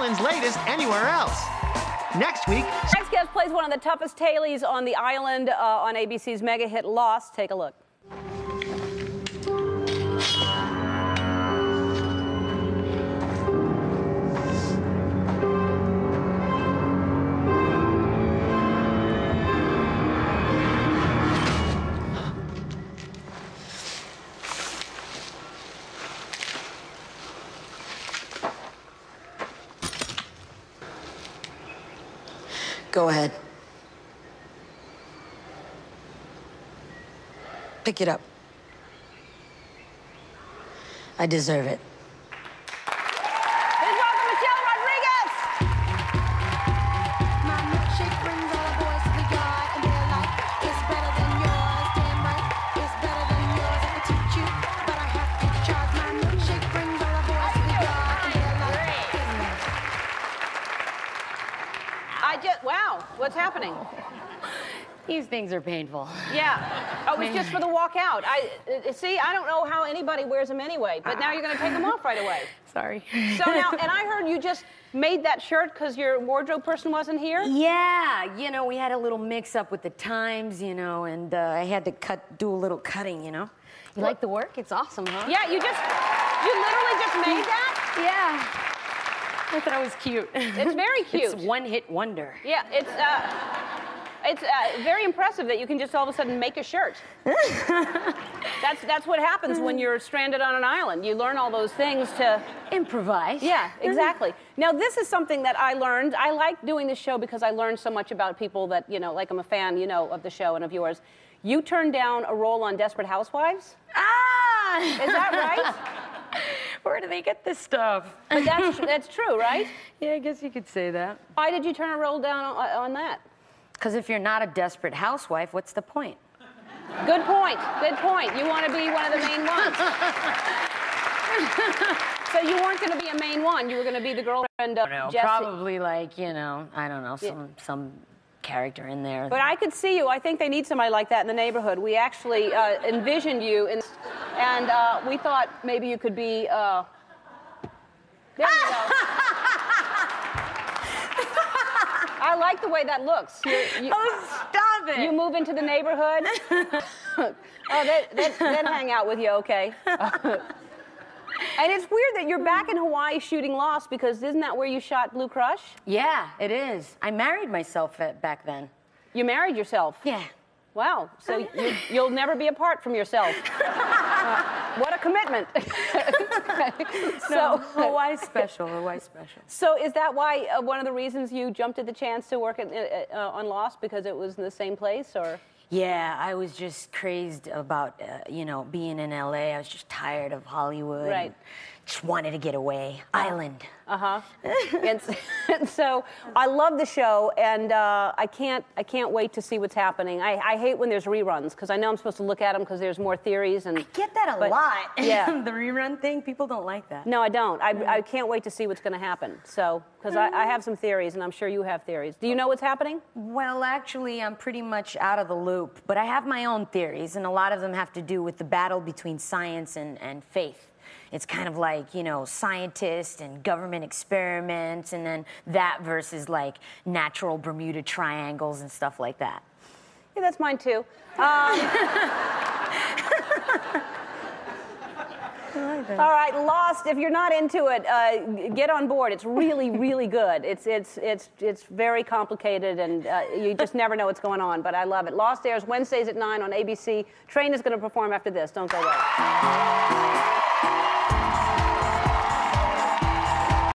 Latest anywhere else. Next week, Next guest plays one of the toughest tailies on the island uh, on ABC's mega hit Lost. Take a look. Go ahead. Pick it up. I deserve it. What's happening? These things are painful. Yeah, oh, it was just for the walkout. I uh, see. I don't know how anybody wears them anyway, but now you're going to take them off right away. Sorry. So now, and I heard you just made that shirt because your wardrobe person wasn't here. Yeah, you know, we had a little mix up with the times, you know, and uh, I had to cut, do a little cutting, you know. You like the work? It's awesome, huh? Yeah, you just, you literally just made that. Yeah. I thought it was cute. It's very cute. It's one hit wonder. Yeah, it's uh, it's uh, very impressive that you can just all of a sudden make a shirt. that's that's what happens when you're stranded on an island. You learn all those things to. Improvise. Yeah, exactly. Now this is something that I learned. I like doing this show because I learned so much about people that you know, like I'm a fan, you know, of the show and of yours. You turned down a role on Desperate Housewives. Ah! Is that right? Where do they get this stuff? But that's that's true, right? Yeah, I guess you could say that. Why did you turn a role down on, on that? Because if you're not a desperate housewife, what's the point? Good point. Good point. You want to be one of the main ones. so you weren't going to be a main one. You were going to be the girlfriend of No, Jesse. probably like, you know, I don't know, some some character in there. But I could see you. I think they need somebody like that in the neighborhood. We actually uh, envisioned you, in, and uh, we thought maybe you could be. Uh, there you go. I like the way that looks. You, you, oh, stop it! you move into the neighborhood. oh, they, they, they'd hang out with you, okay? and it's weird that you're back in Hawaii shooting Lost because isn't that where you shot Blue Crush? yeah, it is. I married myself at, back then. You married yourself. Yeah. Wow. So you, you'll never be apart from yourself. What a commitment. So so, Hawaii special, Hawaii special. so is that why uh, one of the reasons you jumped at the chance to work at, uh, uh, on Lost because it was in the same place, or? Yeah, I was just crazed about, uh, you know, being in LA. I was just tired of Hollywood. Right. Just wanted to get away. Island. Uh huh. and, and so I love the show, and uh, I can't I can't wait to see what's happening. I, I hate when there's reruns because I know I'm supposed to look at them because there's more theories and. I Get that a But- lot. yeah. the rerun thing, people don't like that. No, I don't. I, I can't wait to see what's going to happen. So, because I, I have some theories, and I'm sure you have theories. Do you know what's happening? Well, actually, I'm pretty much out of the loop, but I have my own theories, and a lot of them have to do with the battle between science and, and faith. It's kind of like, you know, scientists and government experiments, and then that versus like natural Bermuda triangles and stuff like that. Yeah, that's mine too. Um, all right, Lost. If you're not into it, uh, get on board. It's really, really good. It's it's it's it's very complicated, and uh, you just never know what's going on. But I love it. Lost airs Wednesdays at nine on ABC. Train is going to perform after this. Don't go away.